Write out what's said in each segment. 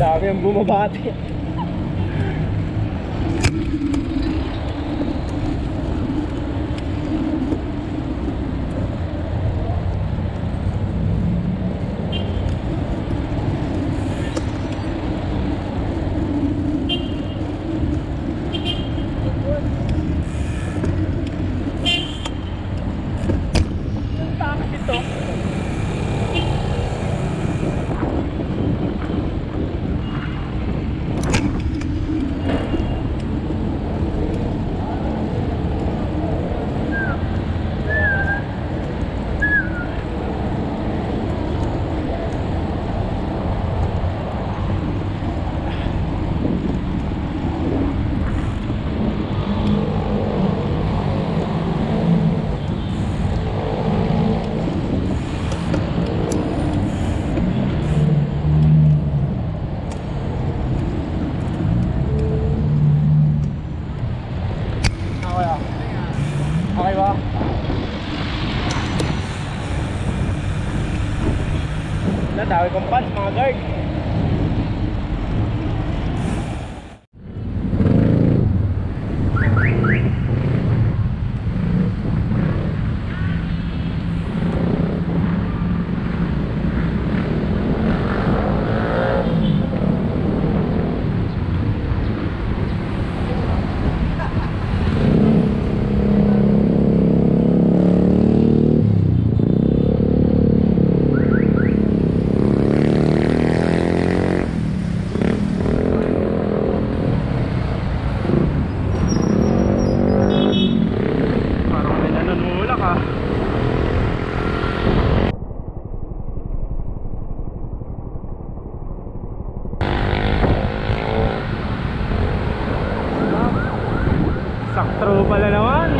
Dami ang bumabati. Sakto pala naman.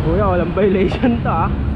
Kuya, walang violation to ah.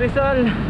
Rizal.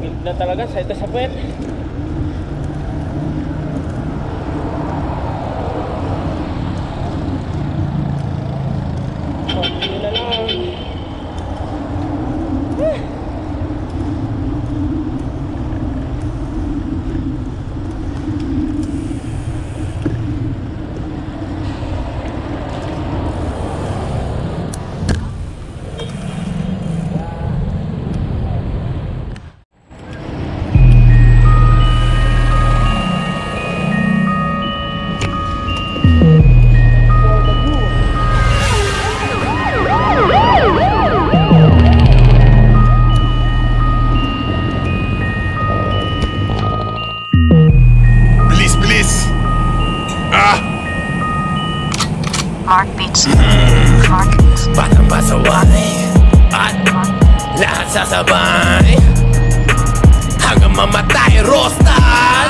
Tumatagil na talaga sa ito sa puwet. Mark Beach. Mark Beach. Batang pasaway At lahat sasabay Hanggang mamatay, Rosta.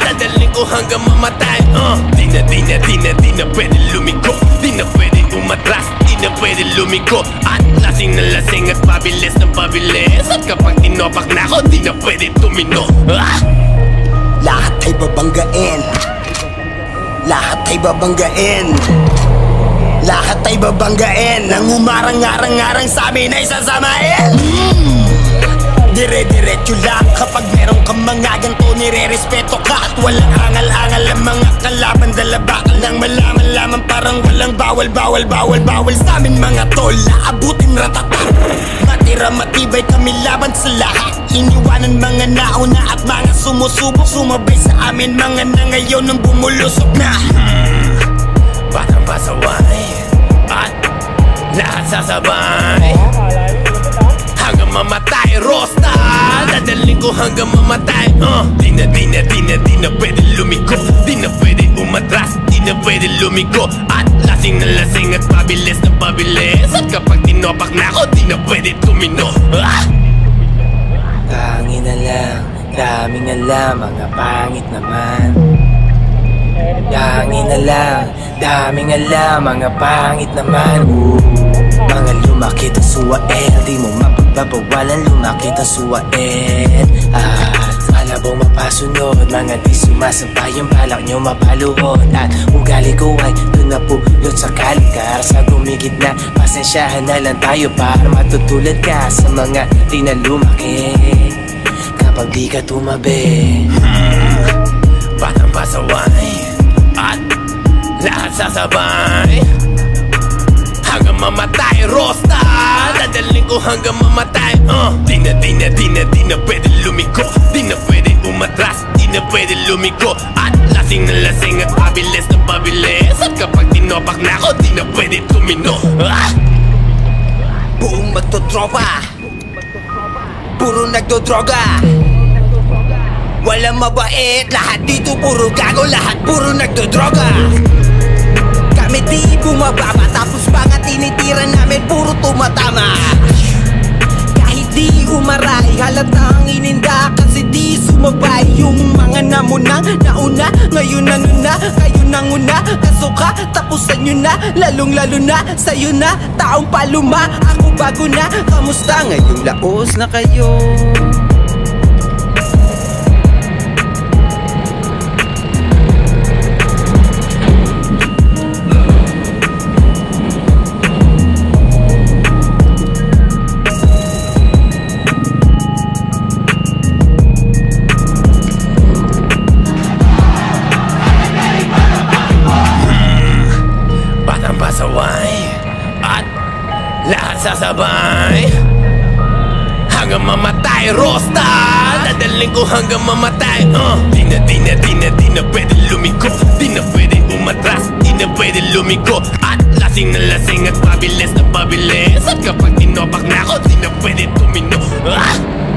Dadaling ko hanggang mamatay uh. Di na, di na, di na, di na pwede lumiko. Di na pwede umatras, di na pwede lumiko. At lasing na lasing at pabilis na pabilis At kapag tinopak na ako, di na pwede tumino. Ah! Lahat ay babanggain. Lahat ay babanggain. Lahat ay babanggain. Nang umarang-arang-arang sa amin ay sasamain. Mm. Dire-diretso lang Kapag meron kang mga ganito Nire-respeto ka At walang angal-angal Ang mga kalaban. Dala bakal lang malaman lamang Parang walang bawal Bawal, bawal, bawal Sa amin mga tol. Aabutin ratata Matira matibay kami laban sa lahat. Iniwanan mga nauna At mga sumusubok Sumabay sa amin. Mga na ngayon Nang bumulusok na. Batang pasaway At lahat sasabay Hanggang mamatay Rosta Dadaling ko hanggang mamatay uh, Di na, di na, di na, di na pwede lumiko Di na pwede umatras Di na pwede lumiko At lasing na lasing at pabilis na pabilis. At kapag tinopak na ako Di na pwede tumino. Ah! Tangin na lang, daming alam, mga pangit naman. Tangin na lang, daming alam, mga pangit naman. Ooh, lumakit ang suwael, di mo mapagbabawalan lumakit ang suwael At malabong mapasunod, mga di sumasabay Yung balak nyo mapaluhod. At ugali ko ay doon na pulot sa kalikar Sa gumigit na, pasensyahan na lang tayo Para matutulad ka sa mga di na lumaki. Kapag di ka tumabi Batang pasaway? At lahat sasabay Hanggang mamatay Rosta Dadaling ko hanggang mamatay uh. Di na, di na, di na, di na pwede lumiko Di na pwede umatras Di na pwede lumiko At lasing na lasing at pabilis na pabilis. At kapag tinopak na ako Di na pwede tumino. Ah! Buong magtotropa. Puro nagdodroga. Walang mabait. Lahat dito puro gago Lahat puro nagdodroga Kami di bumababa Tapos mga tinitira namin Puro tumatama. Kahit di umaray Halatang ininda Kasi di sumabay. Yung mga namunang nauna Ngayon na Kayo nang una. Kasuka Tapusan nyo na Lalong lalo na Sa'yo na Taong paluma Ako bago na. Kamusta ngayong laos na kayo sasabay Hanggang mamatay Rosta. Dadaling ko hanggang mamatay uh. Di na, di na, di na, di na pwede lumiko Di na pwede umatras Di na pwede lumiko At lasing na lasing at pabilis na pabilis At kapag tinopak na ako Di na pwede tumino. Ah!